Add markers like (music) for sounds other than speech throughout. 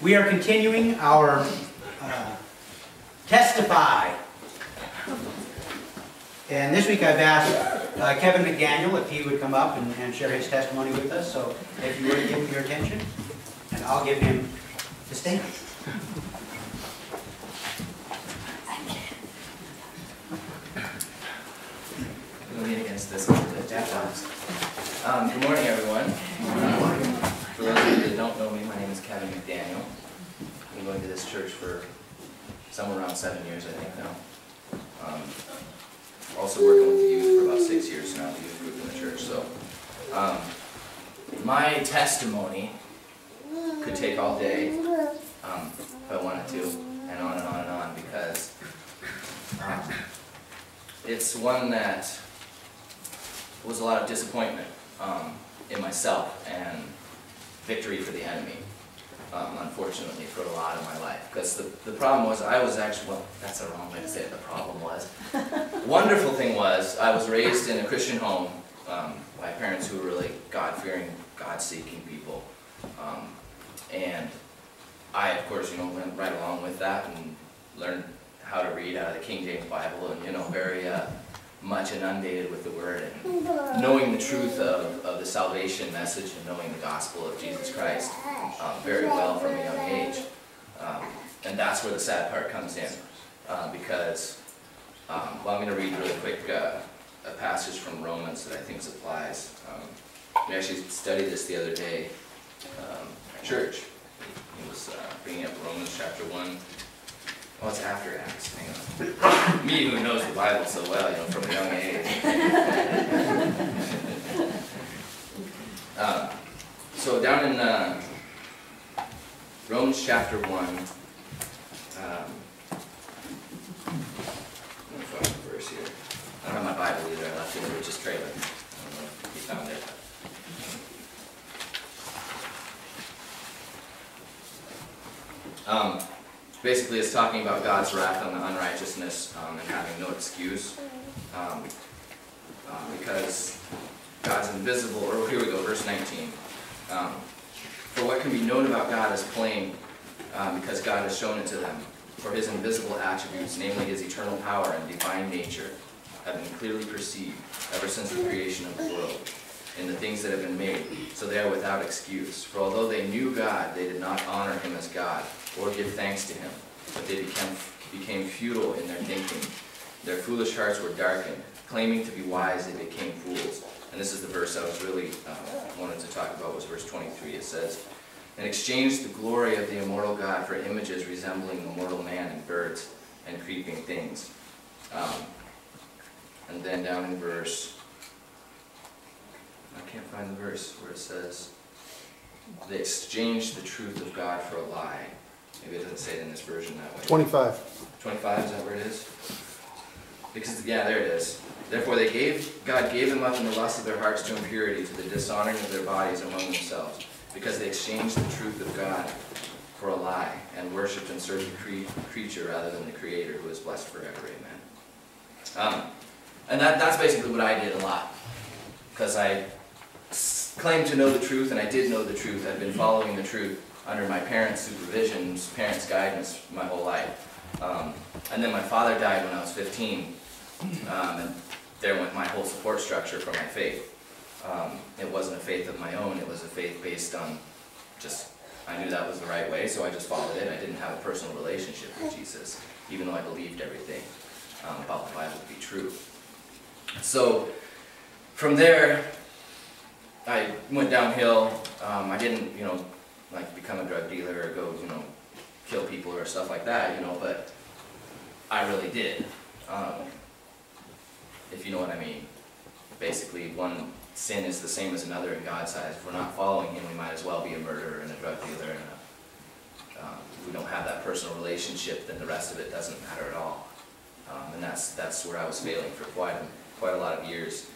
We are continuing our uh, testify. And this week I've asked uh, Kevin McDaniel if he would come up and, and share his testimony with us. So if you would give him your attention, and I'll give him the stand. lean against this a little bit. Um, good morning, everyone. For those of you that don't know me, my name is Kevin McDaniel. I've been going to this church for somewhere around seven years, I think now. Um, also working with the youth for about six years now, the youth group in the church. So, um, my testimony could take all day um, if I wanted to, and on and on and on, because um, it's one that was a lot of disappointment um, in myself and victory for the enemy, um, unfortunately, for a lot of my life. Because the, the problem was, I was actually, well, that's the wrong way to say it, the problem was. (laughs) Wonderful thing was, I was raised in a Christian home um, by parents who were really God-fearing, God-seeking people. Um, and I, of course, you know, went right along with that and learned how to read out of the King James Bible and, you know, very uh, much inundated with the Word and knowing the truth of, of the salvation message and knowing the gospel of Jesus Christ um, very well from a young age. Um, and that's where the sad part comes in uh, because, um, well, I'm going to read really quick uh, a passage from Romans that I think applies. Um, we actually studied this the other day um, at church. He was uh, bringing up Romans chapter 1 well, it's after Acts. Hang on. (laughs) Me, who knows the Bible so well, you know, from a young age. (laughs) uh, so down in uh, Romans chapter one, um, let me find the verse here. I don't have my Bible either. I left it in Rich's trailer. I don't know if you found it. Um, basically it's talking about God's wrath on the unrighteousness um, and having no excuse. Um, uh, because God's invisible, or here we go, verse 19. Um, For what can be known about God is plain, um, because God has shown it to them. For his invisible attributes, namely his eternal power and divine nature, have been clearly perceived ever since the creation of the world in the things that have been made, so they are without excuse. For although they knew God, they did not honor him as God, or give thanks to him, but they became, became futile in their thinking. Their foolish hearts were darkened. Claiming to be wise, they became fools. And this is the verse I was really uh, wanted to talk about, was verse 23. It says, And exchanged the glory of the immortal God for images resembling the mortal man and birds and creeping things. Um, and then down in verse, I can't find the verse where it says, they exchanged the truth of God for a lie. Maybe it doesn't say it in this version that way. 25. 25, is that where it is? Because, yeah, there it is. Therefore they gave, God gave them up in the lust of their hearts to impurity, to the dishonoring of their bodies among themselves, because they exchanged the truth of God for a lie, and worshipped and served the creature rather than the Creator, who is blessed forever. Amen. Um, and that, that's basically what I did a lot. Because I claimed to know the truth, and I did know the truth. I'd been following the truth under my parents' supervision, parents' guidance my whole life. Um, and then my father died when I was 15, um, and there went my whole support structure for my faith. Um, it wasn't a faith of my own, it was a faith based on just, I knew that was the right way, so I just followed it. I didn't have a personal relationship with Jesus, even though I believed everything um, about the Bible to be true. So, from there, I went downhill. Um, I didn't, you know, like become a drug dealer or go, you know, kill people or stuff like that, you know, but I really did. Um, if you know what I mean. Basically, one sin is the same as another in God's eyes. If we're not following Him, we might as well be a murderer and a drug dealer. And a, um, if we don't have that personal relationship, then the rest of it doesn't matter at all. Um, and that's that's where I was failing for quite a, quite a lot of years.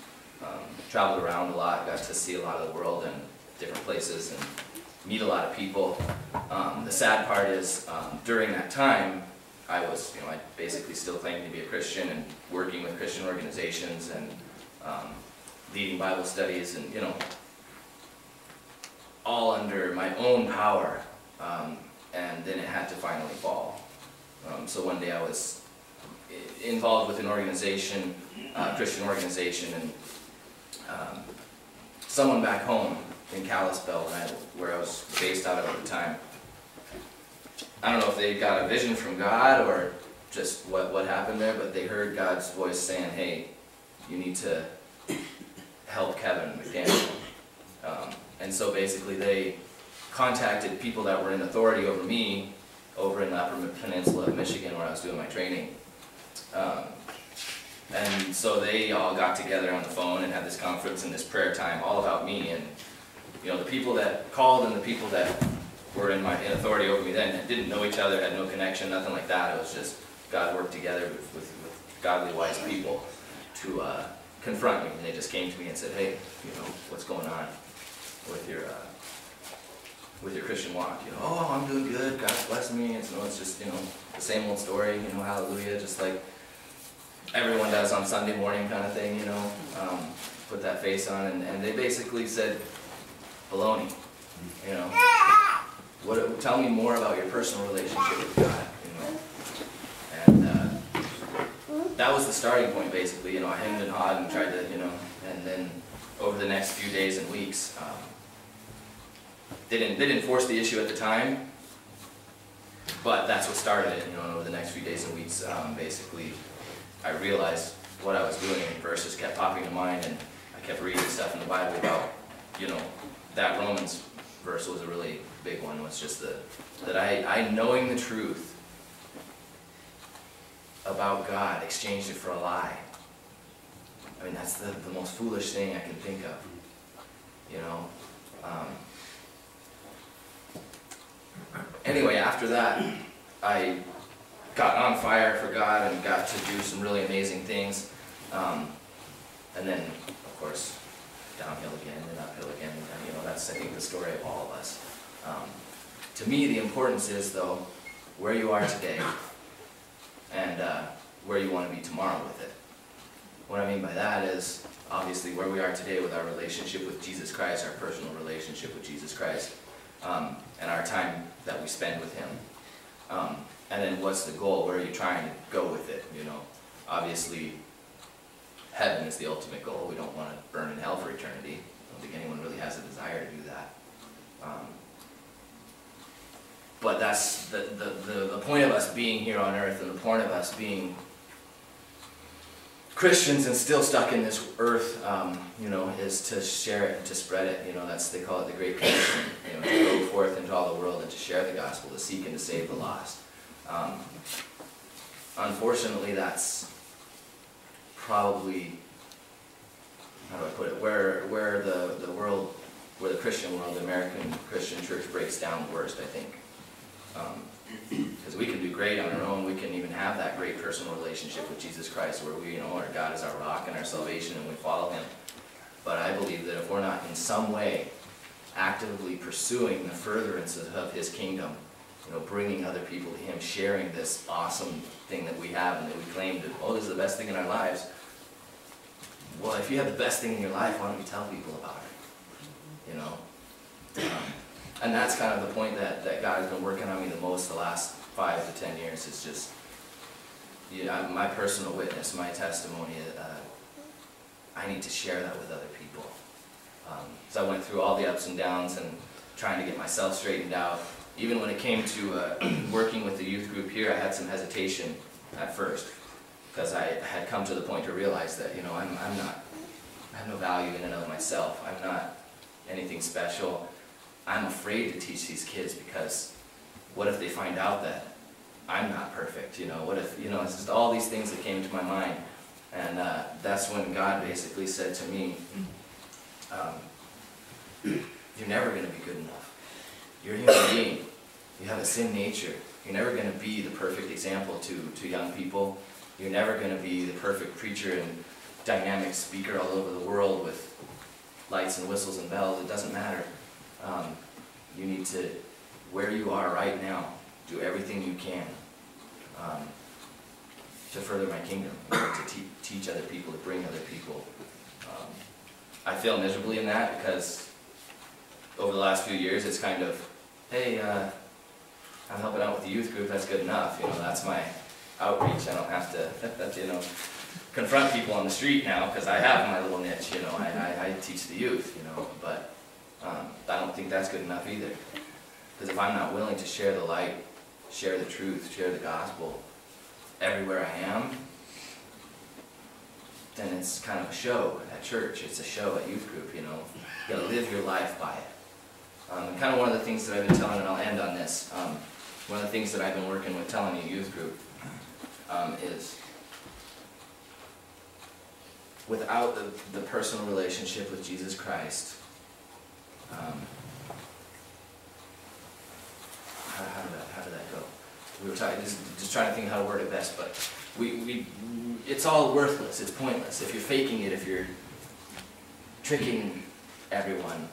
Um, traveled around a lot, got to see a lot of the world and different places, and meet a lot of people. Um, the sad part is, um, during that time, I was, you know, I basically still claiming to be a Christian and working with Christian organizations and um, leading Bible studies and, you know, all under my own power um, and then it had to finally fall. Um, so one day I was involved with an organization, Christian organization, and um, someone back home in Kalispell, where I was based out of at the time, I don't know if they got a vision from God or just what, what happened there, but they heard God's voice saying, hey, you need to help Kevin McDaniel. Um, and so basically they contacted people that were in authority over me over in the Upper Peninsula of Michigan where I was doing my training. Um, and so they all got together on the phone and had this conference and this prayer time all about me. And, you know, the people that called and the people that were in my in authority over me then didn't know each other, had no connection, nothing like that. It was just God worked together with, with, with godly, wise people to uh, confront me. And they just came to me and said, hey, you know, what's going on with your uh, with your Christian walk? You know, oh, I'm doing good. God's blessing me. You know, it's just you know the same old story. You know, hallelujah, just like everyone does on Sunday morning kind of thing. You know, um, put that face on, and, and they basically said, baloney. You know, what? Tell me more about your personal relationship with God. You know, and. Uh, that was the starting point basically, you know, I hemmed and hawed and tried to, you know, and then over the next few days and weeks, um, they didn't, didn't force the issue at the time, but that's what started it, you know, over the next few days and weeks, um, basically, I realized what I was doing and verses kept popping to mind and I kept reading stuff in the Bible about, you know, that Romans verse was a really big one, was just the, that I, I knowing the truth about God exchanged it for a lie. I mean, that's the, the most foolish thing I can think of. You know? Um, anyway, after that, I got on fire for God and got to do some really amazing things. Um, and then, of course, downhill again and uphill again. That's, I think, the story of all of us. Um, to me, the importance is, though, where you are today and uh, where you want to be tomorrow with it. What I mean by that is obviously where we are today with our relationship with Jesus Christ, our personal relationship with Jesus Christ, um, and our time that we spend with Him. Um, and then what's the goal? Where are you trying to go with it? You know, obviously, heaven is the ultimate goal. We don't want to burn in hell for eternity. Think anyone really has a desire to do that. Um, but that's the, the, the, the point of us being here on earth and the point of us being Christians and still stuck in this earth, um, you know, is to share it and to spread it. You know, that's they call it the Great Commission. You know, to go forth into all the world and to share the gospel, to seek and to save the lost. Um, unfortunately, that's probably how do I put it? Where where the the world, where the Christian world, the American Christian church breaks down worst. I think. Um, because we can do great on our own, we can even have that great personal relationship with Jesus Christ where we, you know, our God is our rock and our salvation and we follow Him. But I believe that if we're not in some way actively pursuing the furtherance of His kingdom, you know, bringing other people to Him, sharing this awesome thing that we have and that we claim to, oh, this is the best thing in our lives. Well, if you have the best thing in your life, why don't you tell people about it? You know? Um, and that's kind of the point that, that God has been working on me the most the last five to ten years is just yeah, my personal witness, my testimony. Uh, I need to share that with other people. Um, so I went through all the ups and downs and trying to get myself straightened out. Even when it came to uh, (clears throat) working with the youth group here, I had some hesitation at first because I had come to the point to realize that you know I'm, I'm not I have no value in and of myself. I'm not anything special. I'm afraid to teach these kids because what if they find out that I'm not perfect? You know, what if, you know, it's just all these things that came to my mind. And uh, that's when God basically said to me, um, You're never going to be good enough. You're a human being. You have a sin nature. You're never going to be the perfect example to, to young people. You're never going to be the perfect preacher and dynamic speaker all over the world with lights and whistles and bells. It doesn't matter. Um, you need to, where you are right now, do everything you can um, to further my kingdom, to te teach other people, to bring other people. Um, I fail miserably in that because over the last few years it's kind of, hey, uh, I'm helping out with the youth group, that's good enough, you know, that's my outreach, I don't have to, (laughs) you know, confront people on the street now, because I have my little niche, you know, I, I, I teach the youth, you know, but, um, I don't think that's good enough either. Because if I'm not willing to share the light, share the truth, share the gospel everywhere I am, then it's kind of a show at church, it's a show at youth group, you know, you gotta live your life by it. Um, kind of one of the things that I've been telling, and I'll end on this, um, one of the things that I've been working with telling the youth group, um, is without the, the personal relationship with Jesus Christ, um, how, how did that, how did that go? We were talking, just, just trying to think how to word it best, but we, we, it's all worthless, it's pointless. If you're faking it, if you're tricking everyone,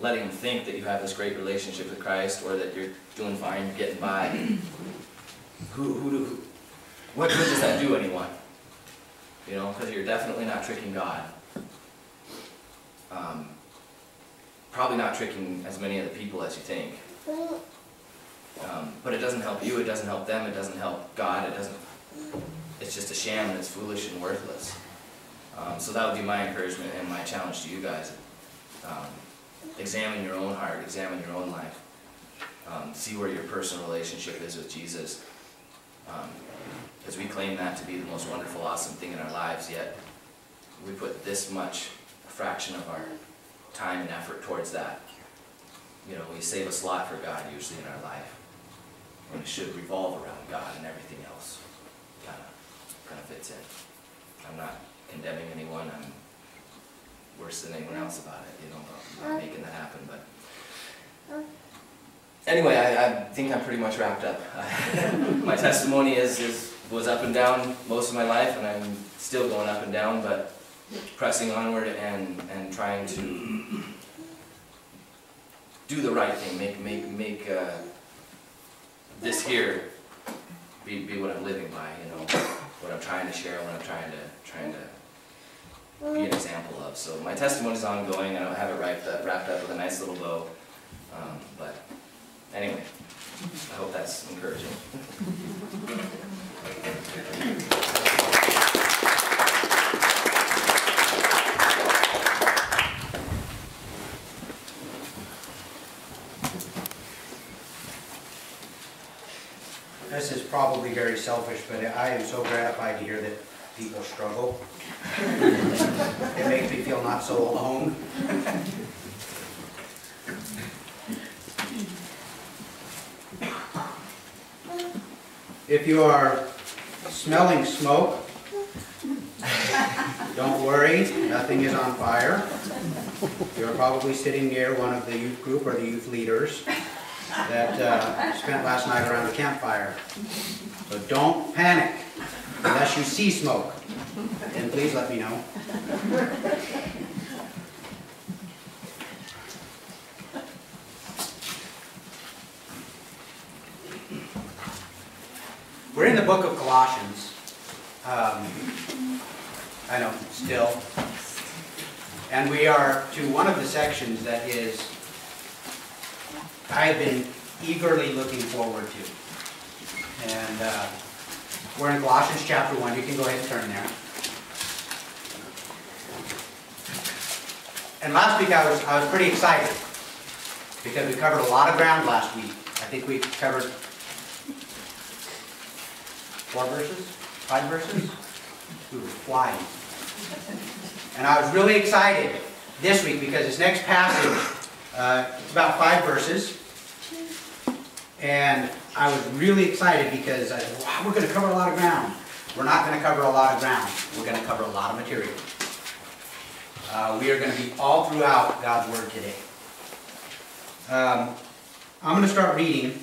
letting them think that you have this great relationship with Christ, or that you're doing fine, you're getting by, (clears throat) who, who do, what good does that do anyone? You know, because you're definitely not tricking God. Um, probably not tricking as many of the people as you think. Um, but it doesn't help you, it doesn't help them, it doesn't help God, it doesn't, it's just a sham and it's foolish and worthless. Um, so that would be my encouragement and my challenge to you guys. Um, examine your own heart, examine your own life. Um, see where your personal relationship is with Jesus. Because we claim that to be the most wonderful, awesome thing in our lives, yet we put this much, a fraction of our time and effort towards that. You know, we save a slot for God usually in our life. And it should revolve around God and everything else kind of, kind of fits in. I'm not condemning anyone, I'm worse than anyone else about it, you know, I'm not uh. making that happen, but. Uh. Anyway, I, I think I'm pretty much wrapped up. (laughs) My testimony is, is, was up and down most of my life, and I'm still going up and down, but pressing onward and, and trying to do the right thing, make, make, make, uh, this here be, be what I'm living by, you know, what I'm trying to share, what I'm trying to, trying to be an example of. So my testimony is ongoing, I don't have it wrapped up, wrapped up with a nice little bow, um, but anyway, I hope that's encouraging. (laughs) This is probably very selfish, but I am so gratified to hear that people struggle. It makes me feel not so alone. If you are smelling smoke, don't worry, nothing is on fire. You're probably sitting near one of the youth group or the youth leaders that uh, spent last night around the campfire. So don't panic unless you see smoke. And please let me know. We're in the book of Colossians. I know, still. And we are to one of the sections that is I have been eagerly looking forward to. And uh, we're in Colossians chapter 1. You can go ahead and turn there. And last week I was, I was pretty excited because we covered a lot of ground last week. I think we covered four verses, five verses. We were flying. And I was really excited this week because this next passage, uh, it's about five verses. And I was really excited because I said, wow, we're going to cover a lot of ground. We're not going to cover a lot of ground. We're going to cover a lot of material. Uh, we are going to be all throughout God's Word today. Um, I'm going to start reading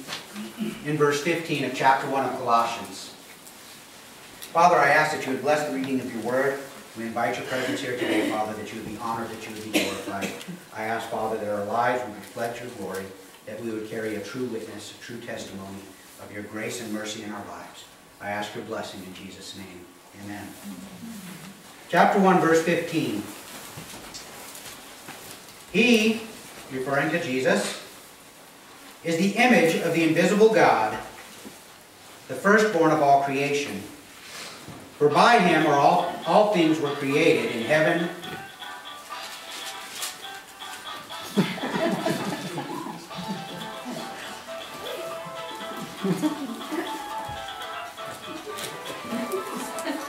in verse 15 of chapter 1 of Colossians. Father, I ask that you would bless the reading of your Word. We invite your presence here today, Father, that you would be honored, that you would be glorified. I ask, Father, that our lives would reflect your glory that we would carry a true witness, a true testimony of your grace and mercy in our lives. I ask your blessing in Jesus' name. Amen. Chapter 1, verse 15. He, referring to Jesus, is the image of the invisible God, the firstborn of all creation. For by him are all, all things were created in heaven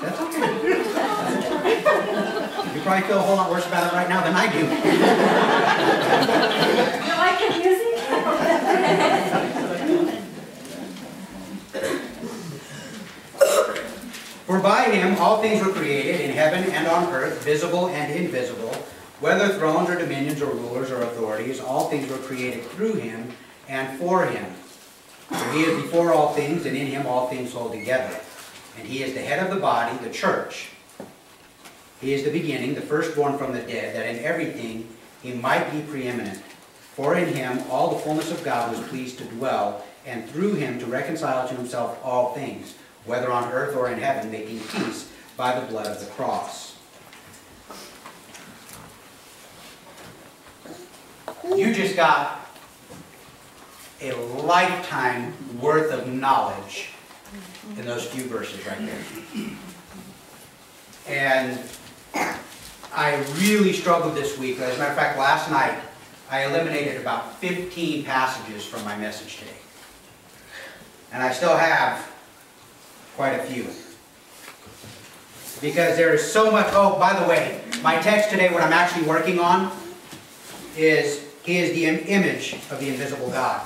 That's okay. You probably feel a whole lot worse about it right now than I do. Am I confusing? For by him all things were created in heaven and on earth, visible and invisible, whether thrones or dominions or rulers or authorities, all things were created through him and for him. For he is before all things, and in him all things hold together. And he is the head of the body, the church. He is the beginning, the firstborn from the dead, that in everything he might be preeminent. For in him all the fullness of God was pleased to dwell, and through him to reconcile to himself all things, whether on earth or in heaven, making peace by the blood of the cross. You just got a lifetime worth of knowledge in those few verses right there. And I really struggled this week. As a matter of fact, last night, I eliminated about 15 passages from my message today. And I still have quite a few. Because there is so much, oh, by the way, my text today, what I'm actually working on, is He is the image of the invisible God.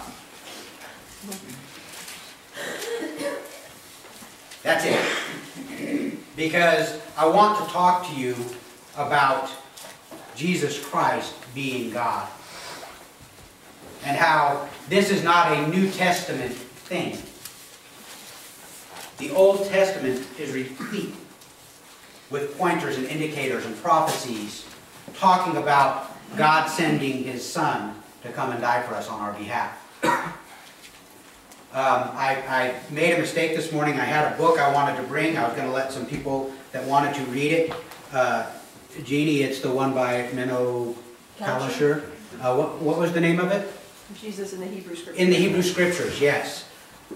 That's it. Because I want to talk to you about Jesus Christ being God. And how this is not a New Testament thing. The Old Testament is replete with pointers and indicators and prophecies talking about God sending His Son to come and die for us on our behalf. (coughs) Um, I, I made a mistake this morning. I had a book I wanted to bring. I was going to let some people that wanted to read it. Uh, Jeannie, it's the one by Meno Kalisher. Uh, what, what was the name of it? Jesus in the Hebrew scripture. In the Hebrew Scriptures, yes.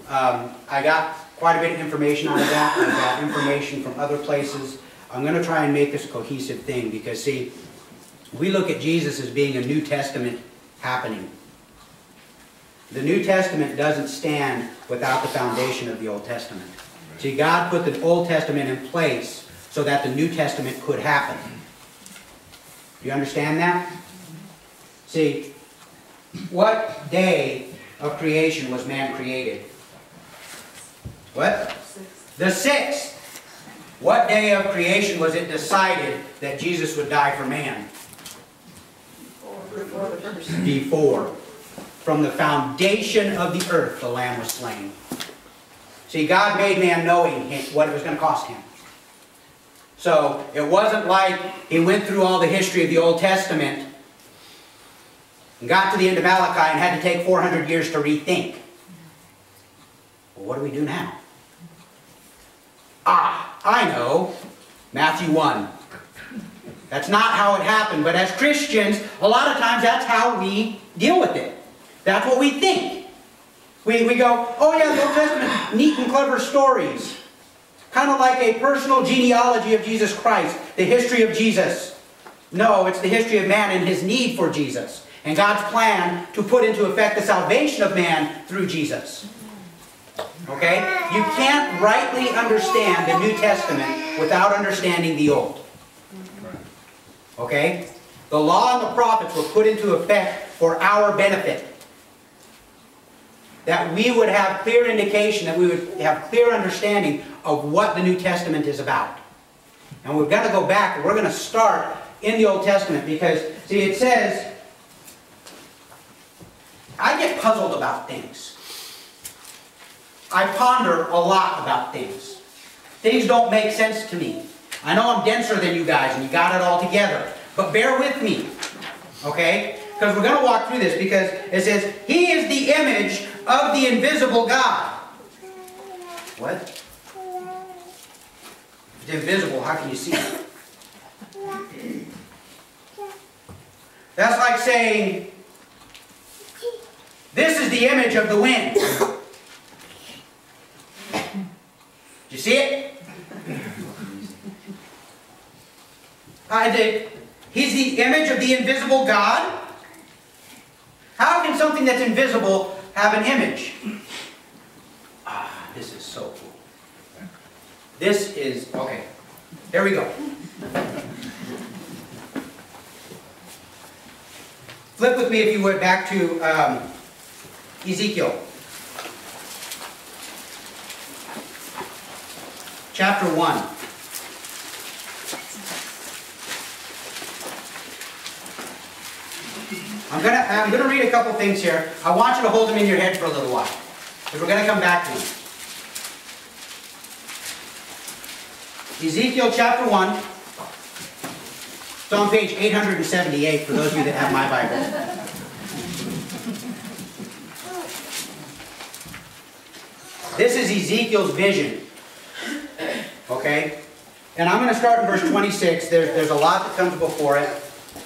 Um, I got quite a bit of information out of that. I got information from other places. I'm going to try and make this a cohesive thing because, see, we look at Jesus as being a New Testament happening. The New Testament doesn't stand without the foundation of the Old Testament. See, God put the Old Testament in place so that the New Testament could happen. Do you understand that? See, what day of creation was man created? What? The sixth. What day of creation was it decided that Jesus would die for man? Before the first. Before. From the foundation of the earth, the Lamb was slain. See, God made man knowing what it was going to cost him. So it wasn't like he went through all the history of the Old Testament and got to the end of Malachi and had to take 400 years to rethink. Well, what do we do now? Ah, I know. Matthew 1. That's not how it happened, but as Christians, a lot of times that's how we deal with it. That's what we think. We, we go, oh yeah, the Old Testament, neat and clever stories. Kind of like a personal genealogy of Jesus Christ, the history of Jesus. No, it's the history of man and his need for Jesus. And God's plan to put into effect the salvation of man through Jesus. Okay? You can't rightly understand the New Testament without understanding the Old. Okay? The law and the prophets were put into effect for our benefit. That we would have clear indication, that we would have clear understanding of what the New Testament is about. And we've got to go back, and we're going to start in the Old Testament because, see, it says, I get puzzled about things. I ponder a lot about things. Things don't make sense to me. I know I'm denser than you guys and you got it all together. But bear with me, okay? Because we're going to walk through this because it says, He is the image of the invisible God. What? If it's invisible, how can you see it? That's like saying, This is the the image of the wind. Do you see it? I did. He's the image of the invisible God. How can something that's invisible have an image? Ah, this is so cool. This is, okay, there we go. Flip with me, if you would, back to um, Ezekiel. Chapter 1. I'm gonna, I'm gonna read a couple things here. I want you to hold them in your head for a little while. Because we're gonna come back to them. Ezekiel chapter 1. It's on page 878 for those of you that have my Bible. This is Ezekiel's vision. Okay? And I'm going to start in verse 26. There's, there's a lot that comes before it.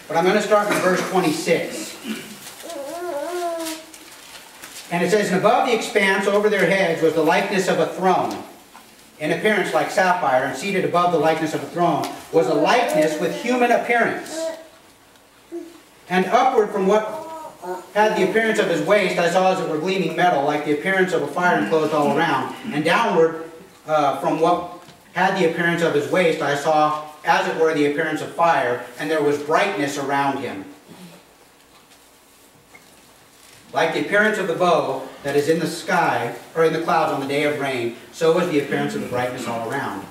But I'm going to start in verse 26. And it says, And above the expanse over their heads was the likeness of a throne, in appearance like sapphire, and seated above the likeness of a throne was a likeness with human appearance. And upward from what had the appearance of his waist, I saw as it were gleaming metal, like the appearance of a fire enclosed all around. And downward uh, from what had the appearance of his waist, I saw as it were the appearance of fire, and there was brightness around him. Like the appearance of the bow that is in the sky, or in the clouds on the day of rain, so was the appearance of the brightness all around.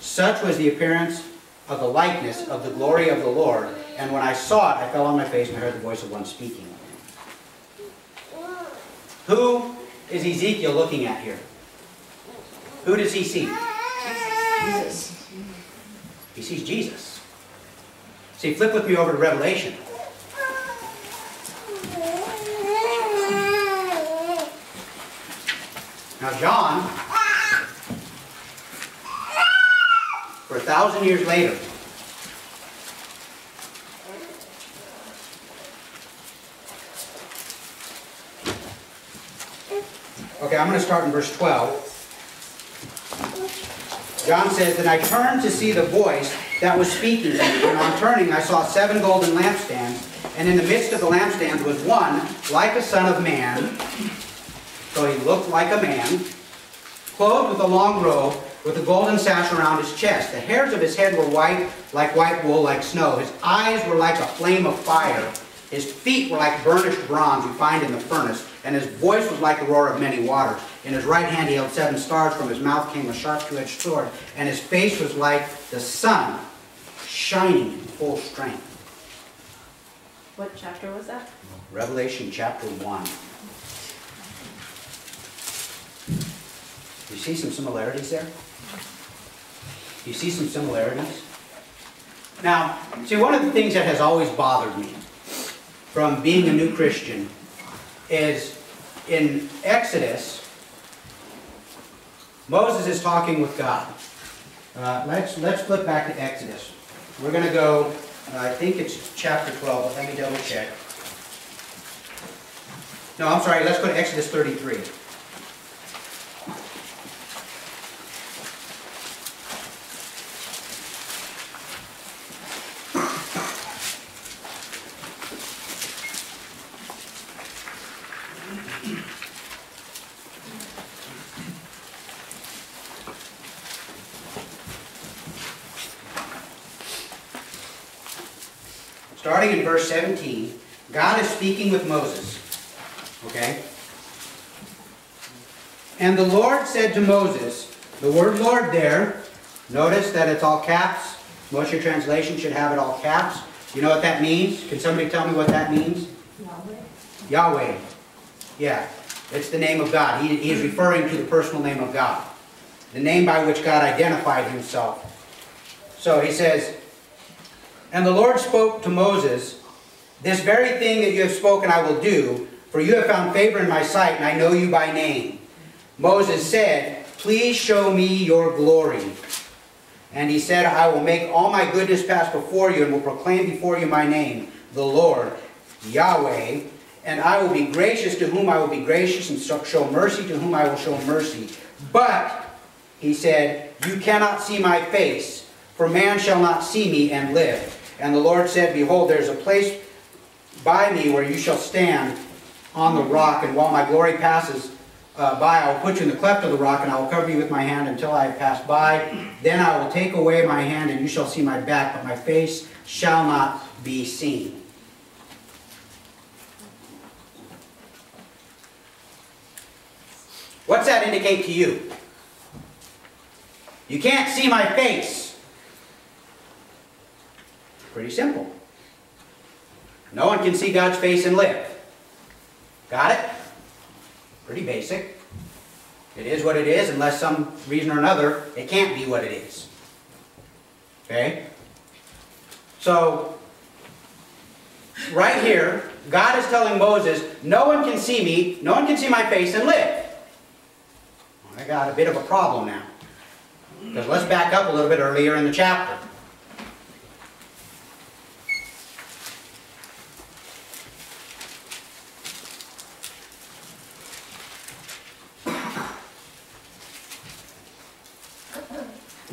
Such was the appearance of the likeness of the glory of the Lord. And when I saw it, I fell on my face and I heard the voice of one speaking. Who is Ezekiel looking at here? Who does he see? Jesus. He sees Jesus. See, flip with me over to Revelation. Now, John, for a thousand years later, Okay, I'm going to start in verse 12. John says, Then I turned to see the voice that was speaking to me, and on turning I saw seven golden lampstands, and in the midst of the lampstands was one like a son of man, so he looked like a man, clothed with a long robe, with a golden sash around his chest. The hairs of his head were white, like white wool, like snow. His eyes were like a flame of fire. His feet were like burnished bronze you find in the furnace, and his voice was like the roar of many waters. In his right hand he held seven stars. From his mouth came a sharp two-edged sword, and his face was like the sun, shining in full strength. What chapter was that? Revelation chapter 1. You see some similarities there? You see some similarities? Now, see, one of the things that has always bothered me from being a new Christian is in Exodus, Moses is talking with God. Uh, let's, let's flip back to Exodus. We're going to go, I think it's chapter 12, but let me double check. No, I'm sorry, let's go to Exodus 33. Starting in verse 17, God is speaking with Moses. Okay? And the Lord said to Moses, the word Lord there, notice that it's all caps. Most of your translations should have it all caps. You know what that means? Can somebody tell me what that means? Yahweh. Yahweh. Yeah, it's the name of God. He, he is referring to the personal name of God. The name by which God identified himself. So he says, And the Lord spoke to Moses, This very thing that you have spoken I will do, for you have found favor in my sight, and I know you by name. Moses said, Please show me your glory. And he said, I will make all my goodness pass before you, and will proclaim before you my name, the Lord, Yahweh. and I will be gracious to whom I will be gracious, and show mercy to whom I will show mercy. But, he said, you cannot see my face, for man shall not see me and live. And the Lord said, Behold, there is a place by me where you shall stand on the rock, and while my glory passes uh, by, I will put you in the cleft of the rock, and I will cover you with my hand until I have passed by. Then I will take away my hand, and you shall see my back, but my face shall not be seen. What's that indicate to you? You can't see my face. Pretty simple. No one can see God's face and live. Got it? Pretty basic. It is what it is, unless some reason or another, it can't be what it is. Okay? So, right here, God is telling Moses, no one can see me, no one can see my face and live. I got a bit of a problem now. Because let's back up a little bit earlier in the chapter.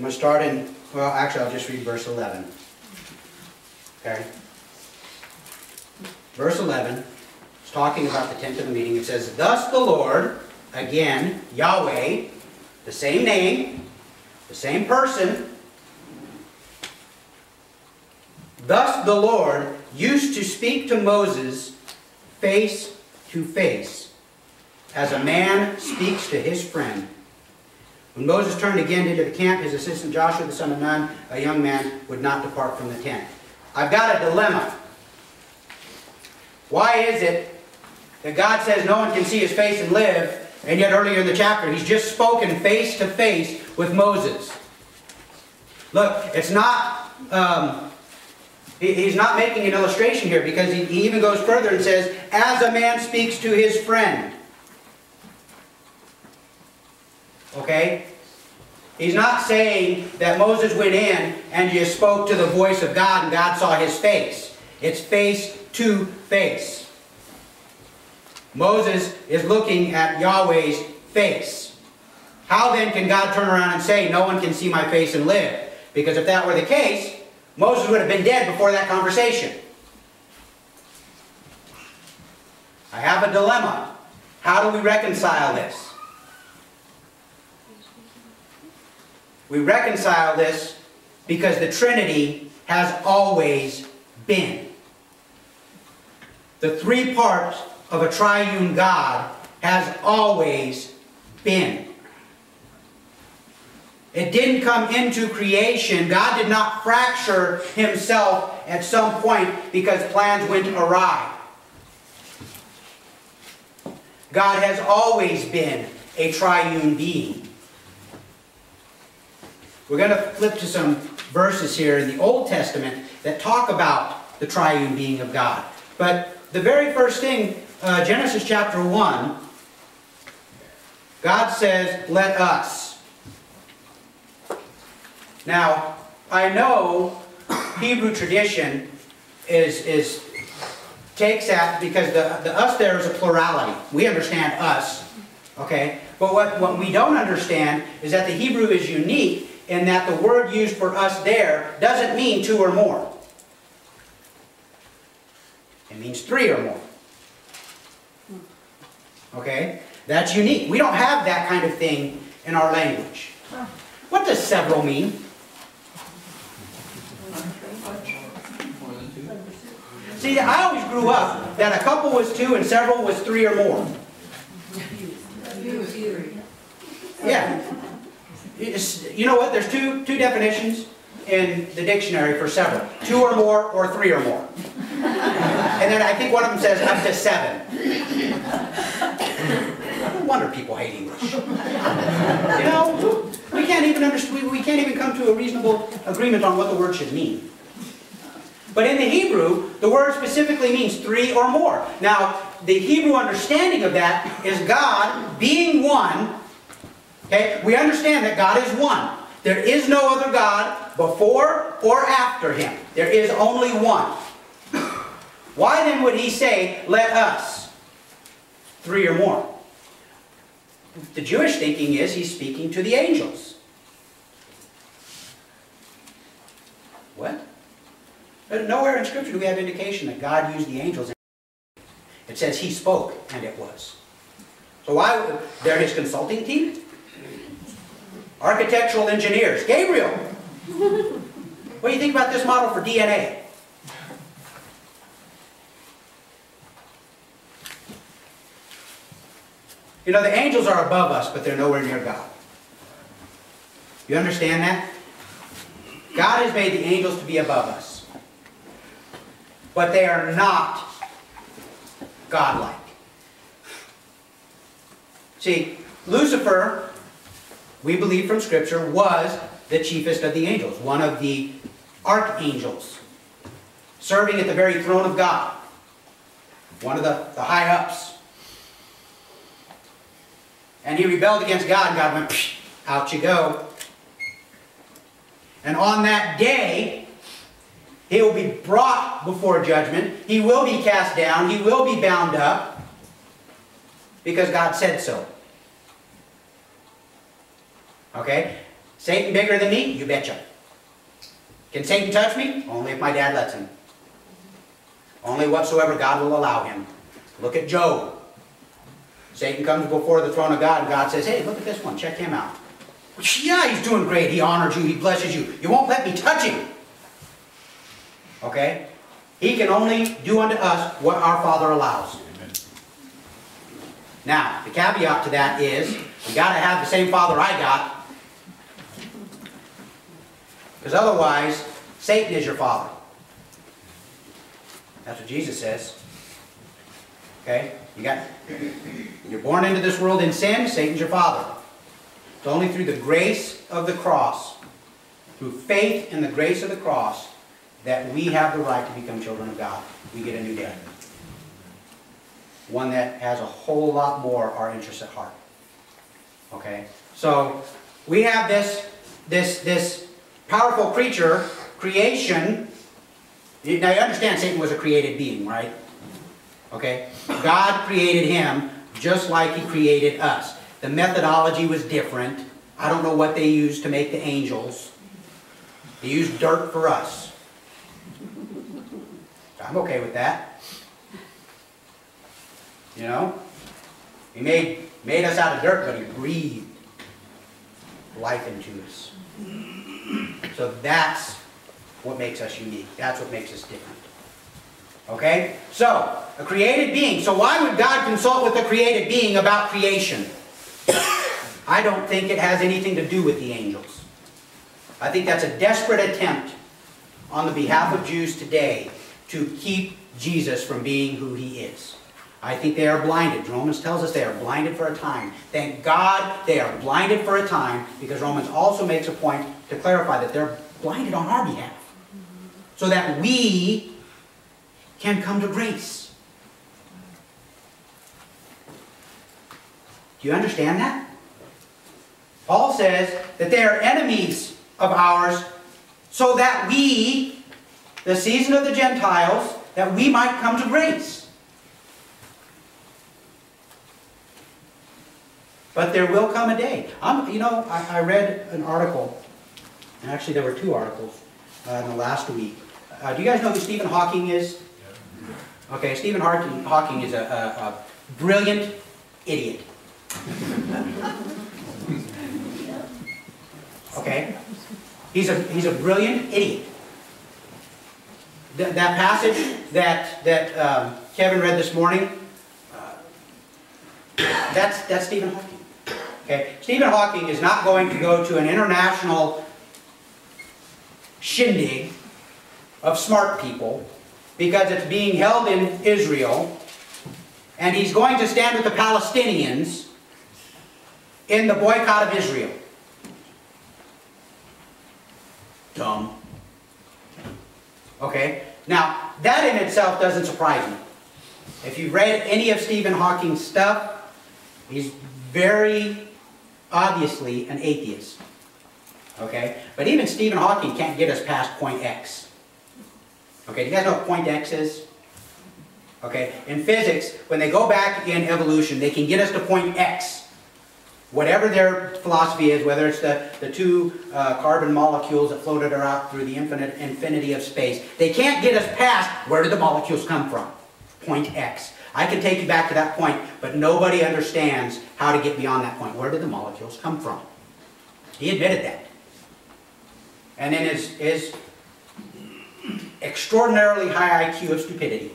Going to start in, well, actually, I'll just read verse 11. Okay? Verse 11 is talking about the tent of the meeting. It says, Thus the Lord, again, Yahweh, the same name, the same person. Thus the Lord used to speak to Moses face to face, as a man speaks to his friend. When Moses turned again into the camp, his assistant Joshua the son of Nun, a young man, would not depart from the tent. I've got a dilemma. Why is it that God says no one can see his face and live, and yet earlier in the chapter he's just spoken face to face with Moses? Look, it's not, um, he's not making an illustration here because he, he even goes further and says, as a man speaks to his friend. Okay? He's not saying that Moses went in and you spoke to the voice of God and God saw his face. It's face to face. Moses is looking at Yahweh's face. How then can God turn around and say, No one can see my face and live? Because if that were the case, Moses would have been dead before that conversation. I have a dilemma. How do we reconcile this? We reconcile this because the Trinity has always been. The three parts of a triune God has always been. It didn't come into creation. God did not fracture himself at some point because plans went awry. God has always been a triune being. We're going to flip to some verses here in the Old Testament that talk about the triune being of God. But the very first thing, uh, Genesis chapter 1, God says, let us. Now, I know Hebrew tradition is, is takes that because the, the us there is a plurality. We understand us, okay? But what, what we don't understand is that the Hebrew is unique in that the word used for us there doesn't mean two or more. It means three or more. Okay? That's unique. We don't have that kind of thing in our language. What does several mean? See, I always grew up that a couple was two and several was three or more. Yeah. You know what? There's two, two definitions in the dictionary for several. Two or more or three or more. And then I think one of them says up to seven. No wonder people hate English. You know, we can't even understand, we can't even come to a reasonable agreement on what the word should mean. But in the Hebrew, the word specifically means three or more. Now, the Hebrew understanding of that is God being one. Okay, we understand that God is one. There is no other God before or after Him. There is only one. Why then would he say, let us? Three or more. The Jewish thinking is he's speaking to the angels. What? But nowhere in Scripture do we have indication that God used the angels. It says he spoke, and it was. So why, they're his consulting team? Architectural engineers. Gabriel! What do you think about this model for DNA? You know, the angels are above us, but they're nowhere near God. You understand that? God has made the angels to be above us. But they are not godlike. See, Lucifer, we believe from Scripture, was the chiefest of the angels, one of the archangels, serving at the very throne of God, one of the, the high ups. And he rebelled against God, and God went, out you go. And on that day, he will be brought before judgment. He will be cast down. He will be bound up because God said so. Okay? Satan bigger than me? You betcha. Can Satan touch me? Only if my dad lets him. Only whatsoever God will allow him. Look at Job. Satan comes before the throne of God and God says, hey, look at this one. Check him out. Yeah, he's doing great. He honors you. He blesses you. You won't let me touch him. Okay? He can only do unto us what our Father allows. Now, the caveat to that is, we got to have the same Father I got. Because otherwise, Satan is your father. That's what Jesus says. Okay? You got, you're born into this world in sin, Satan's your father. It's only through the grace of the cross, through faith in the grace of the cross, that we have the right to become children of God. We get a new dad. One that has a whole lot more our interests at heart. Okay? So, we have this, this, this powerful creature, creation. Now you understand Satan was a created being, right? Okay? God created him just like he created us. The methodology was different. I don't know what they used to make the angels. They used dirt for us. I'm okay with that. You know? He made, made us out of dirt, but he breathed life into us. So that's what makes us unique. That's what makes us different. Okay? So, a created being. So why would God consult with a created being about creation? I don't think it has anything to do with the angels. I think that's a desperate attempt on the behalf of Jews today to keep Jesus from being who he is. I think they are blinded. Romans tells us they are blinded for a time. Thank God they are blinded for a time because Romans also makes a point to clarify that they're blinded on our behalf. So that we can come to grace. Do you understand that? Paul says that they are enemies of ours so that we, the season of the Gentiles, that we might come to grace. But there will come a day. I'm, you know, I, I read an article, and actually there were two articles uh, in the last week. Uh, do you guys know who Stephen Hawking is? Okay, Stephen Hawking, is a, a, a brilliant idiot. Okay? He's a, he's a brilliant idiot. Th- that passage that, that um, Kevin read this morning, uh, that's, that's Stephen Hawking. Okay? Stephen Hawking is not going to go to an international shindig of smart people because it's being held in Israel, and he's going to stand with the Palestinians in the boycott of Israel. Dumb. Okay? Now, that in itself doesn't surprise me. If you've read any of Stephen Hawking's stuff, he's very obviously an atheist. Okay? But even Stephen Hawking can't get us past point X. Okay, do you guys know what point X is? Okay? In physics, when they go back in evolution, they can get us to point X. Whatever their philosophy is, whether it's the, the two uh, carbon molecules that floated out through the infinite infinity of space, they can't get us past where did the molecules come from? Point X. I can take you back to that point, but nobody understands how to get beyond that point. Where did the molecules come from? He admitted that. And in his, his extraordinarily high IQ of stupidity,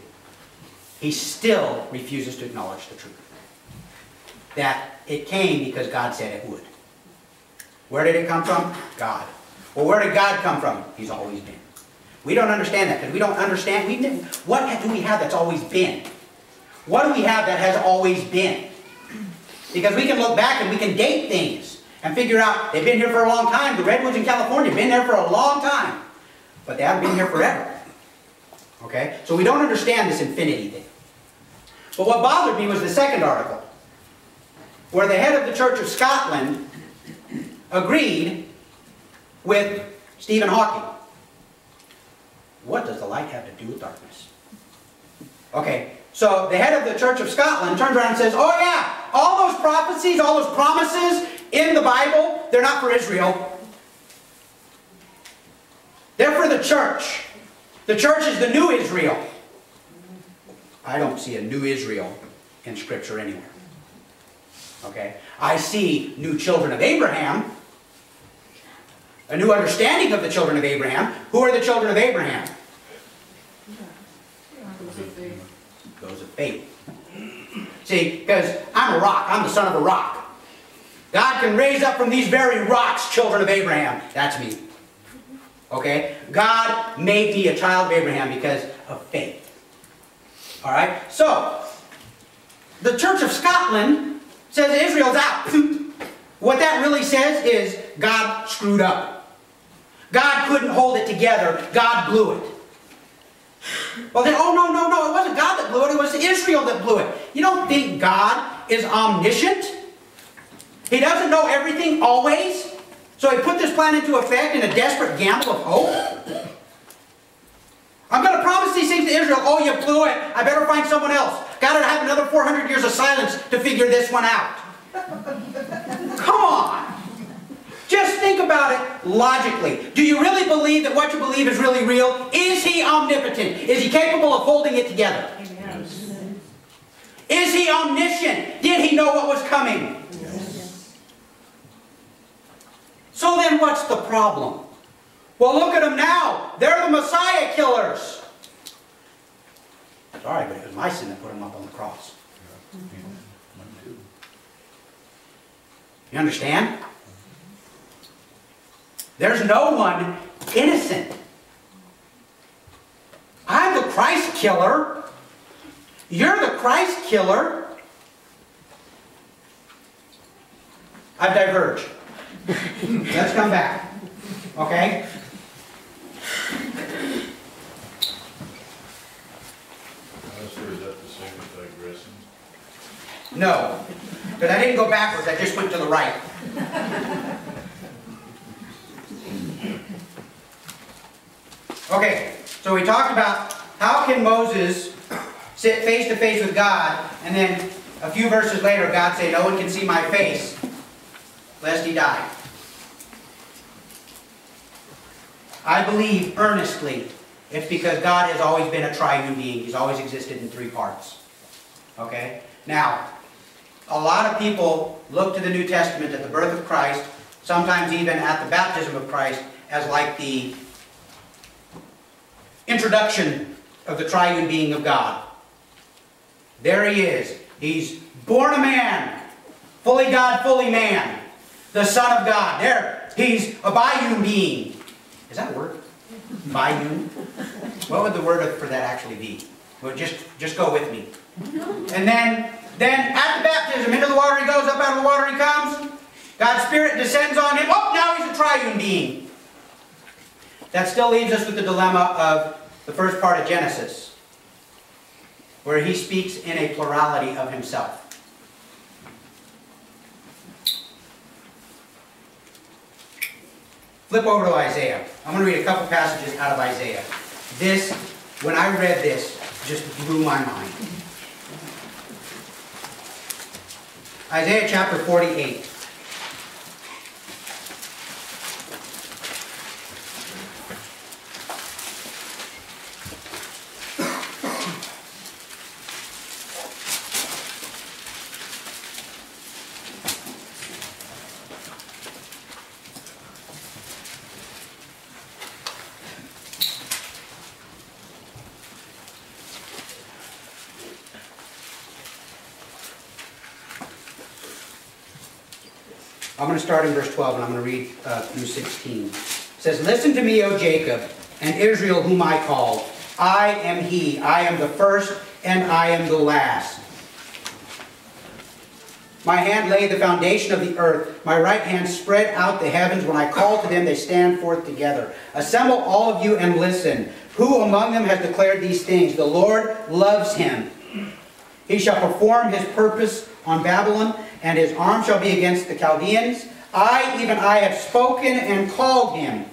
he still refuses to acknowledge the truth. That it came because God said it would. Where did it come from? God. Well, where did God come from? He's always been. We don't understand that because we don't understand. We, what do we have that's always been? What do we have that has always been? Because we can look back and we can date things and figure out they've been here for a long time. The redwoods in California have been there for a long time. But they haven't been here forever. Okay? So we don't understand this infinity thing. But what bothered me was the second article, where the head of the Church of Scotland agreed with Stephen Hawking. What does the light have to do with darkness? Okay, so the head of the Church of Scotland turns around and says, oh yeah, all those prophecies, all those promises in the Bible, they're not for Israel. They're for the church. The church is the new Israel. I don't see a new Israel in Scripture anywhere. Okay? I see new children of Abraham, a new understanding of the children of Abraham. Who are the children of Abraham? Those of faith. See, because I'm a rock. I'm the son of a rock. God can raise up from these very rocks children of Abraham. That's me. Okay? God made me a child of Abraham because of faith. All right? So, the Church of Scotland says Israel's out. (clears throat) What that really says is God screwed up. God couldn't hold it together. God blew it. Well, then, oh, no, no, no, it wasn't God that blew it. It was Israel that blew it. You don't think God is omniscient? He doesn't know everything always? So he put this plan into effect in a desperate gamble of hope? I'm going to promise these things to Israel. Oh, you blew it. I better find someone else. Got to have another 400 years of silence to figure this one out. (laughs) Come on. Just think about it logically. Do you really believe that what you believe is really real? Is he omnipotent? Is he capable of holding it together? Is he omniscient? Did he know what was coming? Yes. So then what's the problem? Well, look at them now. They're the Messiah killers. Sorry, but it was my sin that put them up on the cross. You understand? There's no one innocent. I'm the Christ killer. You're the Christ killer. I've diverged. (laughs) Let's come back. Okay? No. Because I didn't go backwards, I just went to the right. Okay, so we talked about how can Moses sit face to face with God, and then a few verses later, God say, No one can see my face, lest he die. I believe earnestly it's because God has always been a triune being. He's always existed in three parts. Okay? Now, a lot of people look to the New Testament at the birth of Christ, sometimes even at the baptism of Christ, as like the introduction of the triune being of God. There he is. He's born a man, fully God, fully man, the Son of God. There, he's a biune being. Is that a word? Biune? What would the word for that actually be? Well, just, just go with me. And then, then at the baptism, into the water he goes, up out of the water he comes. God's Spirit descends on him. Oh, now he's a triune being. That still leaves us with the dilemma of the first part of Genesis, where he speaks in a plurality of himself. Flip over to Isaiah. I'm going to read a couple passages out of Isaiah. This, when I read this, just blew my mind. Isaiah chapter 48. Start in verse 12 and I'm going to read uh, through 16. It says, Listen to me, O Jacob, and Israel, whom I call. I am he. I am the first and I am the last. My hand laid the foundation of the earth. My right hand spread out the heavens. When I call to them, they stand forth together. Assemble all of you and listen. Who among them has declared these things? The Lord loves him. He shall perform his purpose on Babylon, and his arm shall be against the Chaldeans. I, even I, have spoken and called him.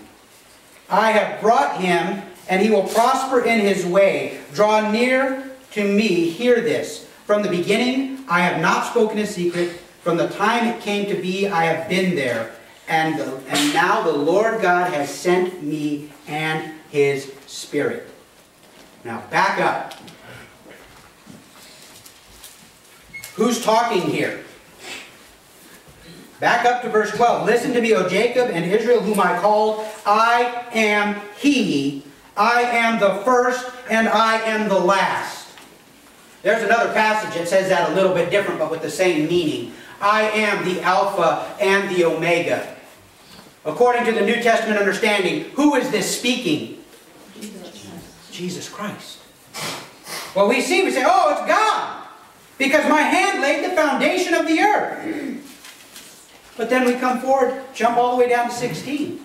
I have brought him, and he will prosper in his way. Draw near to me, hear this. From the beginning, I have not spoken a secret. From the time it came to be, I have been there. And, the, and now the Lord God has sent me and his Spirit. Now, back up. Who's talking here? Back up to verse 12. Listen to me, O Jacob and Israel, whom I called. I am he. I am the first and I am the last. There's another passage that says that a little bit different, but with the same meaning. I am the Alpha and the Omega. According to the New Testament understanding, who is this speaking? Jesus Christ. Well, we see, we say, oh, it's God. Because my hand laid the foundation of the earth. But then we come forward, jump all the way down to 16.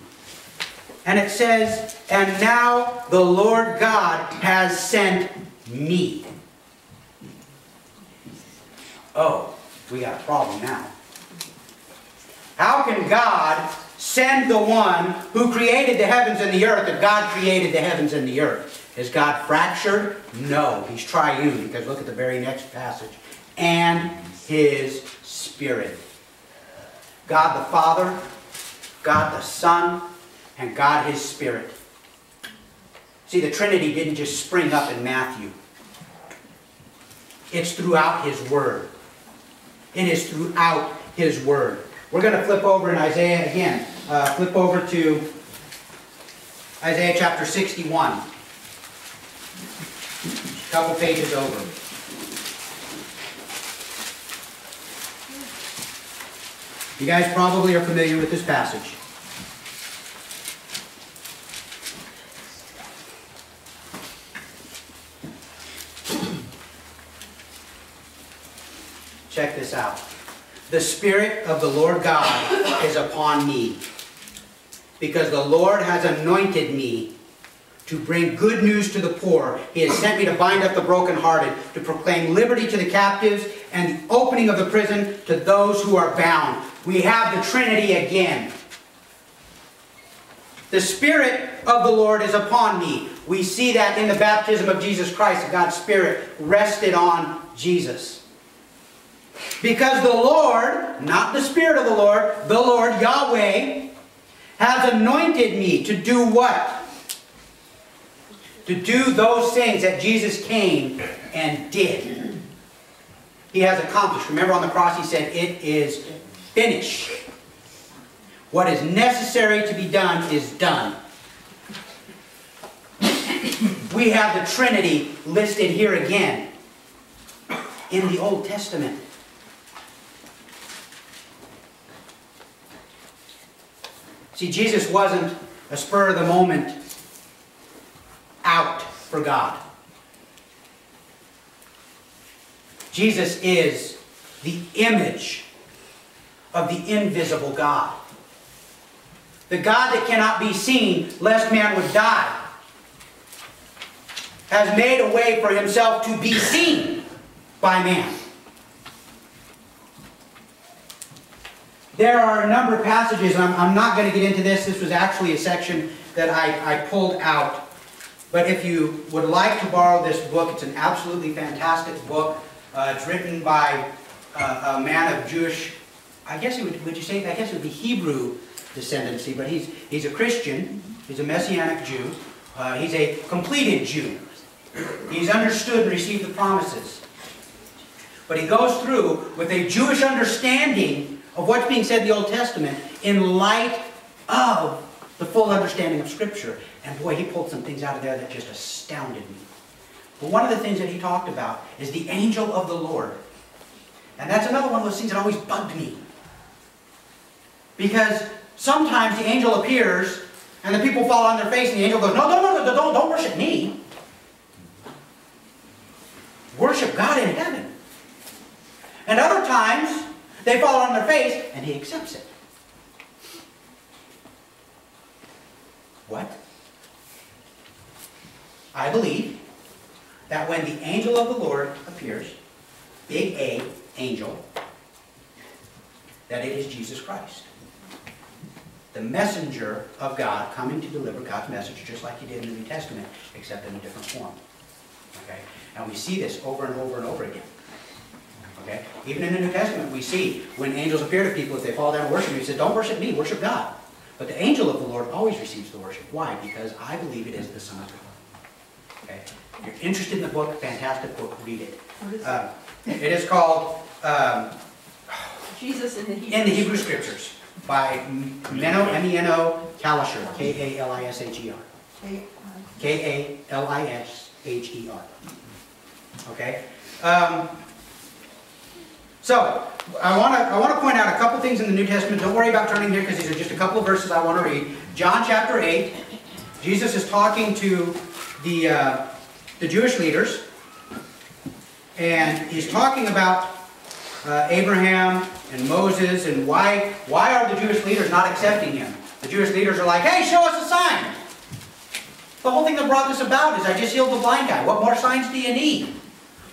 And it says, And now the Lord God has sent me. Oh, we got a problem now. How can God send the one who created the heavens and the earth if God created the heavens and the earth? Is God fractured? No, he's triune because look at the very next passage. And his spirit. God the Father, God the Son, and God his Spirit. See, the Trinity didn't just spring up in Matthew. It's throughout his word. It is throughout his word. We're going to flip over in Isaiah again. Uh, flip over to Isaiah chapter 61. A couple pages over. You guys probably are familiar with this passage. Check this out. The Spirit of the Lord God is upon me, because the Lord has anointed me to bring good news to the poor. He has sent me to bind up the brokenhearted, to proclaim liberty to the captives, and the opening of the prison to those who are bound. We have the Trinity again. The Spirit of the Lord is upon me. We see that in the baptism of Jesus Christ. God's Spirit rested on Jesus. Because the Lord, not the Spirit of the Lord, the Lord, Yahweh, has anointed me to do what? To do those things that Jesus came and did. He has accomplished. Remember on the cross he said, It is finished. What is necessary to be done is done. We have the Trinity listed here again in the Old Testament. See, Jesus wasn't a spur of the moment out for God. Jesus is the image of the invisible God. The God that cannot be seen lest man would die has made a way for himself to be seen by man. There are a number of passages, I'm, I'm not going to get into this, this was actually a section that I, I pulled out But if you would like to borrow this book, it's an absolutely fantastic book. Uh, it's written by uh, a man of Jewish, I guess it would, would you say, I guess it would be Hebrew descendancy, but he's, he's a Christian, he's a Messianic Jew, uh, he's a completed Jew. He's understood and received the promises. But he goes through with a Jewish understanding of what's being said in the Old Testament in light of the full understanding of Scripture. And boy, he pulled some things out of there that just astounded me. But one of the things that he talked about is the angel of the Lord. And that's another one of those things that always bugged me. Because sometimes the angel appears and the people fall on their face and the angel goes, no, no, no, no, don't, don't worship me. Worship God in heaven. And other times, they fall on their face and he accepts it. What? I believe that when the angel of the Lord appears, big A, angel, that it is Jesus Christ. The messenger of God coming to deliver God's message, just like he did in the New Testament, except in a different form. Okay? And we see this over and over and over again. Okay? Even in the New Testament, we see when angels appear to people, if they fall down and worship him, he says, don't worship me, worship God. But the angel of the Lord always receives the worship. Why? Because I believe it is the Son of God. Okay? If you're interested in the book, fantastic book, read it. What is it? Uh, it is called um, Jesus in the Hebrew. In the Hebrew Scriptures by Meno, M-E-N-O, Kalisher, K-A-L-I-S-H-E-R. K-A-L-I-S-H-E-R. Okay? Um, so, I want to I want to point out a couple things in the New Testament. Don't worry about turning here because these are just a couple of verses I want to read. John chapter 8, Jesus is talking to the, uh, the Jewish leaders, and he's talking about uh, Abraham and Moses and why, why are the Jewish leaders not accepting him? The Jewish leaders are like, hey, show us a sign. The whole thing that brought this about is I just healed the blind guy. What more signs do you need?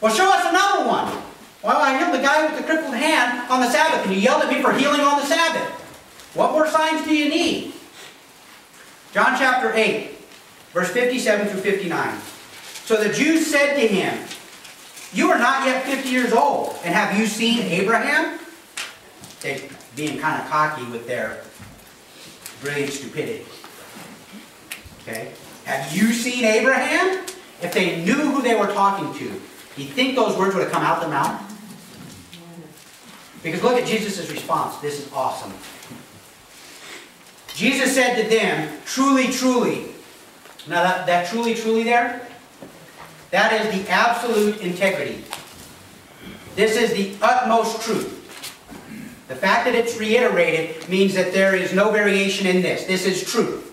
Well, show us another one. Well, I healed the guy with the crippled hand on the Sabbath, and you yelled at me for healing on the Sabbath. What more signs do you need? John chapter 8, verse 57 through 59. So the Jews said to him, You are not yet 50 years old, and have you seen Abraham? They being kind of cocky with their brilliant stupidity. Okay? Have you seen Abraham? If they knew who they were talking to, do you think those words would have come out of their mouth? Because look at Jesus' response. This is awesome. Jesus said to them, Truly, truly. Now that, that truly, truly there, that is the absolute integrity. This is the utmost truth. The fact that it's reiterated means that there is no variation in this. This is truth.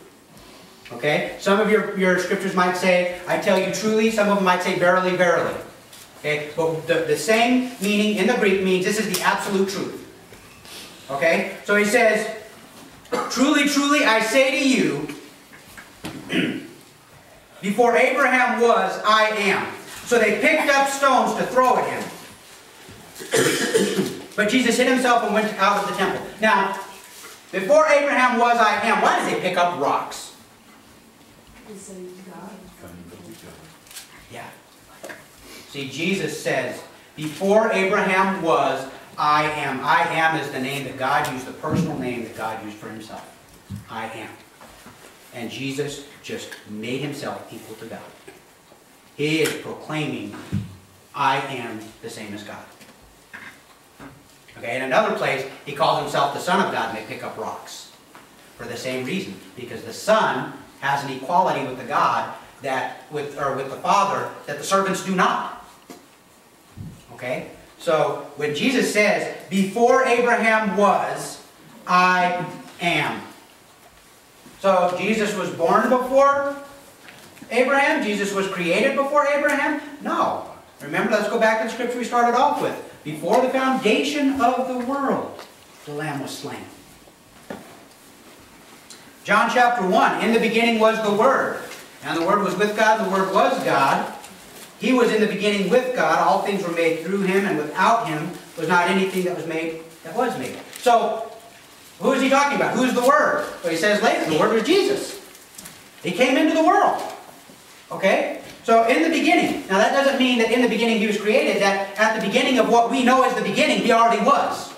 Okay? Some of your, your scriptures might say, I tell you truly. Some of them might say, verily, verily. Okay? But the, the same meaning in the Greek means this is the absolute truth. Okay? So he says, Truly, truly, I say to you, (clears throat) before Abraham was, I am. So they picked up stones to throw at him. (coughs) but Jesus hid himself and went out of the temple. Now, before Abraham was, I am. Why did they pick up rocks? Yeah. See, Jesus says, before Abraham was, I am. I am is the name that God used, the personal name that God used for himself. I am. And Jesus just made himself equal to God. He is proclaiming, I am the same as God. Okay, in another place, he calls himself the Son of God, and they pick up rocks. For the same reason. Because the Son has an equality with the God that with or with the Father that the servants do not. Okay? So when Jesus says, before Abraham was, I am. So Jesus was born before Abraham? Jesus was created before Abraham? No. Remember, let's go back to the scripture we started off with. Before the foundation of the world, the Lamb was slain. John chapter 1, in the beginning was the Word, and the Word was with God, the Word was God. He was in the beginning with God. All things were made through him, and without him was not anything that was made that was made. So, who is he talking about? Who's the Word? Well, he says later, the Word was Jesus. He came into the world. Okay? So in the beginning, now that doesn't mean that in the beginning he was created, that at the beginning of what we know as the beginning, he already was.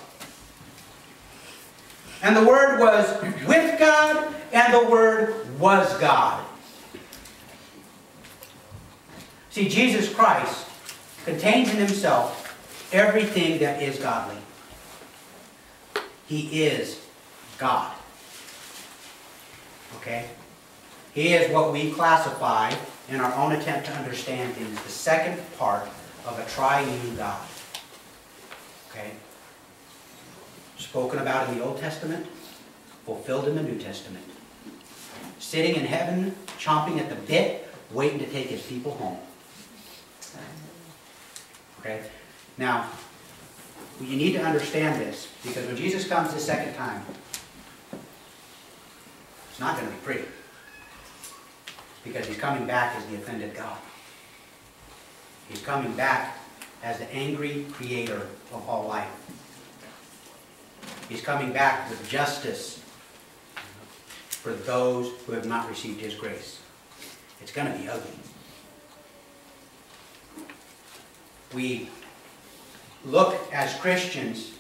And the Word was with God, and the Word was God. See, Jesus Christ contains in himself everything that is godly. He is God. Okay? He is what we classify in our own attempt to understand things, the second part of a triune God. Okay? Spoken about in the Old Testament, fulfilled in the New Testament. Sitting in heaven, chomping at the bit, waiting to take his people home. Okay? Now, you need to understand this, because when Jesus comes the second time, it's not going to be pretty. Because he's coming back as the offended God. He's coming back as the angry creator of all life. He's coming back with justice for those who have not received his grace. It's going to be ugly. We look as Christians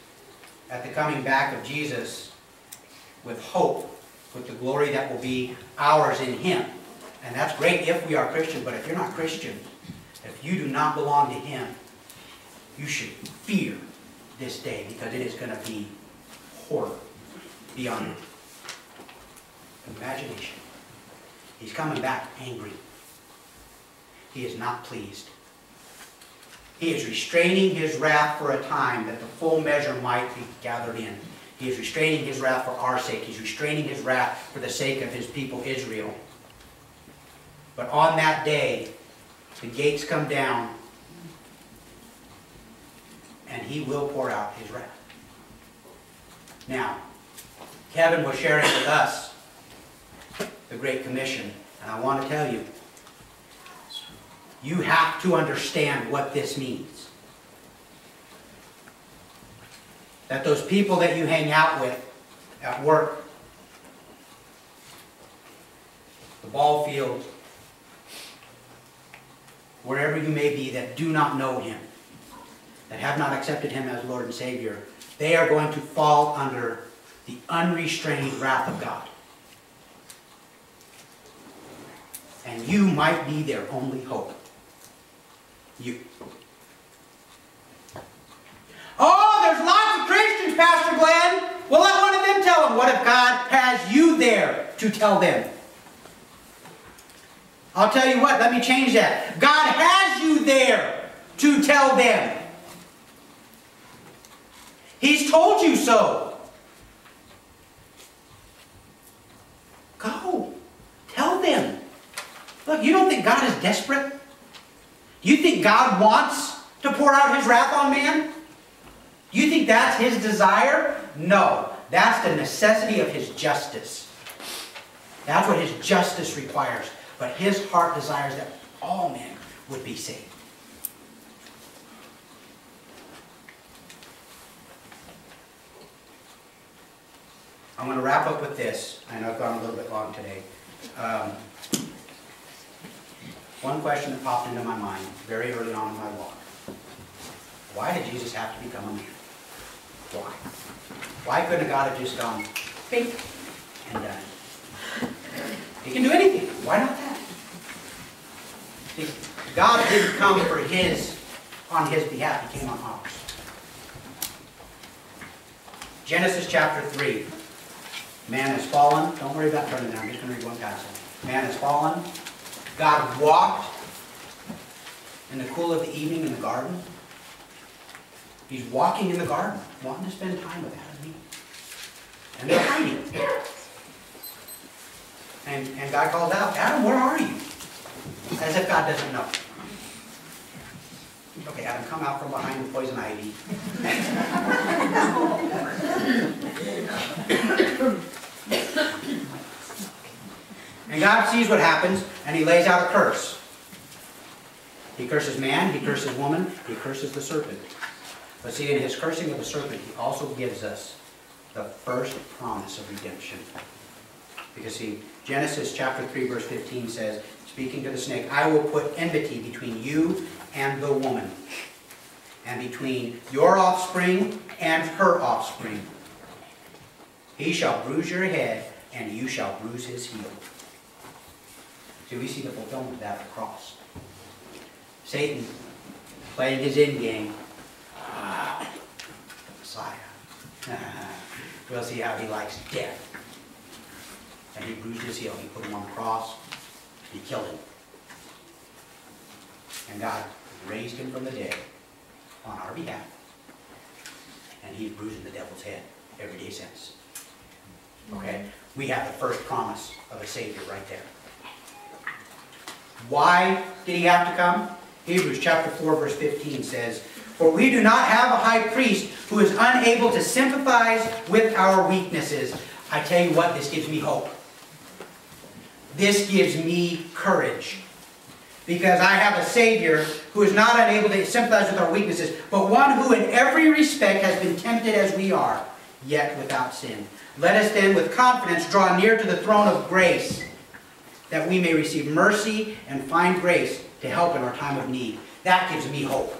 at the coming back of Jesus with hope, with the glory that will be ours in him. And that's great if we are Christian, but if you're not Christian, if you do not belong to him, you should fear this day because it is going to be horror beyond imagination. He's coming back angry. He is not pleased. He is restraining his wrath for a time that the full measure might be gathered in. He is restraining his wrath for our sake. He's restraining his wrath for the sake of his people Israel. But on that day, the gates come down and he will pour out his wrath. Now, Kevin was sharing with us the Great Commission, and I want to tell you, you have to understand what this means. That those people that you hang out with at work, the ball field, wherever you may be that do not know Him, that have not accepted Him as Lord and Savior, they are going to fall under the unrestrained wrath of God. And you might be their only hope. You. Oh, there's lots of Christians, Pastor Glenn. Well, let one of them tell them. What if God has you there to tell them? I'll tell you what, let me change that. God has you there to tell them. He's told you so. Go. Tell them. Look, you don't think God is desperate? You think God wants to pour out his wrath on man? You think that's his desire? No. That's the necessity of his justice. That's what his justice requires. But his heart desires that all men would be saved. I'm going to wrap up with this. I know I've gone a little bit long today. Um, one question that popped into my mind very early on in my walk. Why did Jesus have to become a man? Why? Why couldn't God have just gone, bing, and done? He can do anything. Why not that? See, God didn't come for his, on his behalf. He came on ours. Genesis chapter 3. Man has fallen. Don't worry about turning there. I'm just going to read one passage. Man has fallen. God walked in the cool of the evening in the garden. He's walking in the garden, wanting to spend time with Adam and Eve. And they're hiding. And, and God calls out, Adam, where are you? As if God doesn't know. Okay, Adam, come out from behind the poison ivy. And God sees what happens, and he lays out a curse. He curses man, he curses woman, he curses the serpent. But see, in his cursing of the serpent, he also gives us the first promise of redemption. Because see, Genesis chapter 3, verse 15 says, speaking to the snake, I will put enmity between you and the woman, and between your offspring and her offspring. He shall bruise your head, and you shall bruise his heel. See, we see the fulfillment of that at the cross. Satan playing his end game. Ah, Messiah. we'll see how he likes death. And he bruised his heel. He put him on the cross. He killed him. And God raised him from the dead on our behalf. And he's bruising the devil's head every day since. Okay? We have the first promise of a Savior right there. Why did he have to come? Hebrews chapter 4 verse 15 says, For we do not have a high priest who is unable to sympathize with our weaknesses. I tell you what, this gives me hope. This gives me courage. Because I have a Savior who is not unable to sympathize with our weaknesses, but one who in every respect has been tempted as we are, yet without sin. Let us then with confidence draw near to the throne of grace, that we may receive mercy and find grace to help in our time of need. That gives me hope.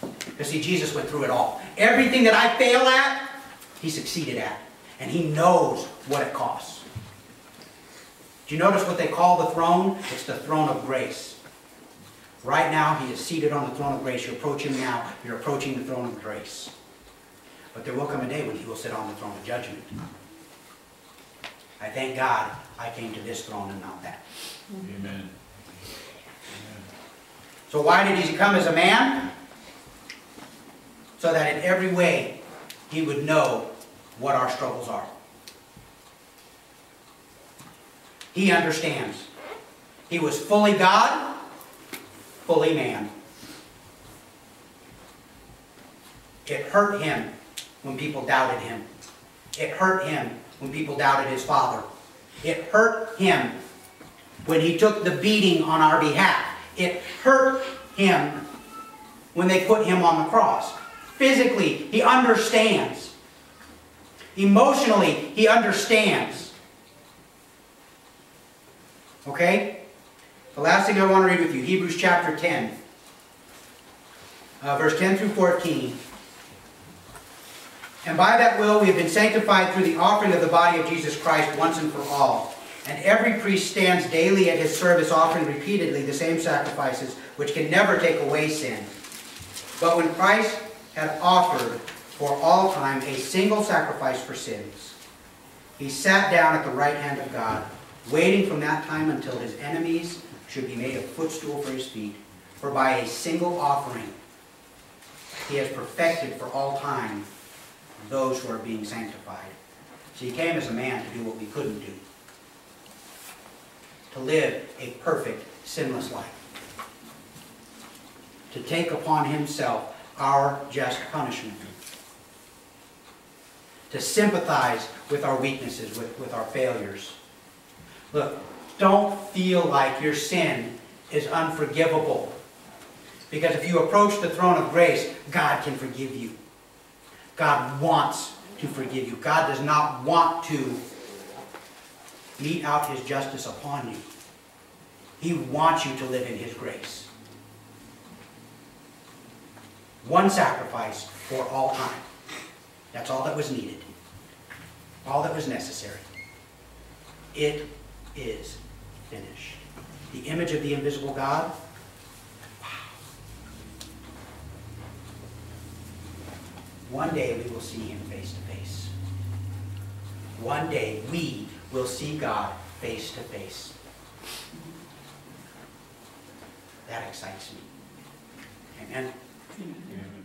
Because see, Jesus went through it all. Everything that I fail at, he succeeded at. And he knows what it costs. Do you notice what they call the throne? It's the throne of grace. Right now, he is seated on the throne of grace. You're approaching now. You're approaching the throne of grace. But there will come a day when he will sit on the throne of judgment. I thank God I came to this throne and not that. Amen. So why did he come as a man? So that in every way he would know what our struggles are. He understands. He was fully God, fully man. It hurt him when people doubted him. It hurt him when people doubted his father. It hurt him when he took the beating on our behalf. It hurt him when they put him on the cross. Physically, he understands. Emotionally, he understands. Okay? The last thing I want to read with you, Hebrews chapter 10, uh, verse 10 through 14. And by that will we have been sanctified through the offering of the body of Jesus Christ once and for all. And every priest stands daily at his service, offering repeatedly the same sacrifices, which can never take away sin. But when Christ had offered for all time a single sacrifice for sins, he sat down at the right hand of God, waiting from that time until his enemies should be made a footstool for his feet. For by a single offering he has perfected for all time those who are being sanctified. So he came as a man to do what we couldn't do. To live a perfect, sinless life. To take upon himself our just punishment. To sympathize with our weaknesses, with, with our failures. Look, don't feel like your sin is unforgivable. Because if you approach the throne of grace, God can forgive you. God wants to forgive you. God does not want to mete out his justice upon you. He wants you to live in his grace. One sacrifice for all time. That's all that was needed. All that was necessary. It is finished. The image of the invisible God. Wow. One day we will see him face to face. One day we will see God face to face. That excites me. Yeah.